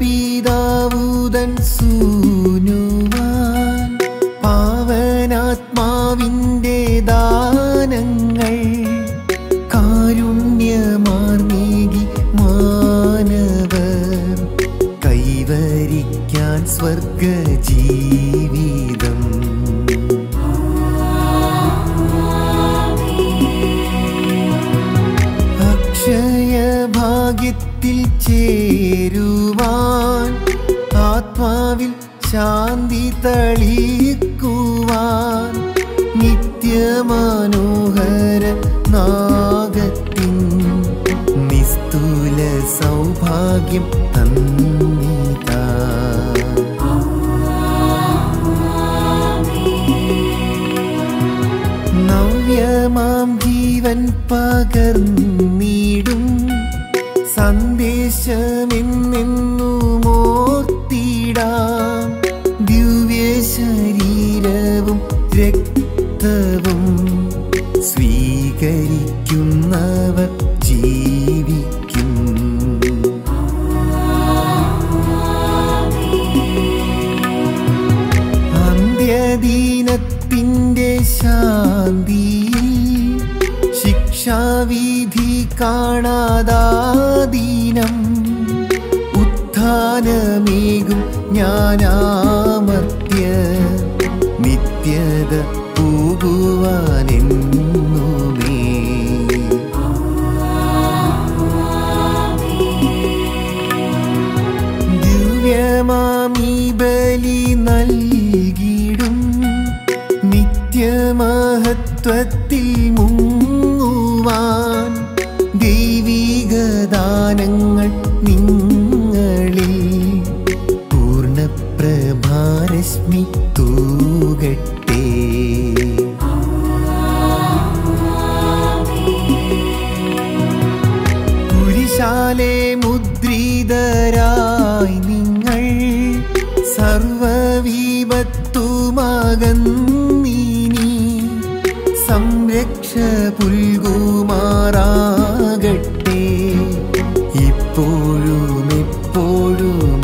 പിതാവൂതൻ സൂനുവാൻ പാവനാത്മാവിന്റെ ദാനങ്ങൾ കാരുണ്യമാർമേകി മാനവർ കൈവരിക്കാൻ സ്വർഗജീ അക്ഷയഭാഗ്യത്തിൽ ചേരുവാൻ ആത്മാവിൽ ശാന്തി തളിക്കുവാൻ നിത്യമനോഹര നാഗത്തിൻ നിസ്തുല സൗഭാഗ്യം തന്നിതാ. നവ്യമാം ജീവൻ പകർന്നിടും സന്ദേശമെന്നെന്നും ഓർത്തിടാം ദിവ്യ ശരീരവും രക്തവും സ്വീകരിക്കുന്നവർ ജീവിക്കും. അന്ത്യദീനത്തിന്റെ ശാന്തിയിൽ ശിക്ഷാവിധി കാണാതാദീനം. ഉത്ഥാനമേകും ഞാനാമത്യ നിത്യത പോകുവാനെന്നുമേ. ദിവ്യമാമി ബലി നൽകിയിടും നിത്യമഹത്വത്തിൽ മുങ്ങുവാൻ ദൈവീക ദാനങ്ങൾ നിങ്ങളിൽ പൂർണപ്രഭാരശ്മി തൂകട്ടെ. കുരിശാലെ മുദ്രിതരായി നിങ്ങൾ സർവവിപത്തുമകന്നീനി സംരക്ഷ പുൽകുമാറാകട്ടെ ഇപ്പോഴും എപ്പോഴും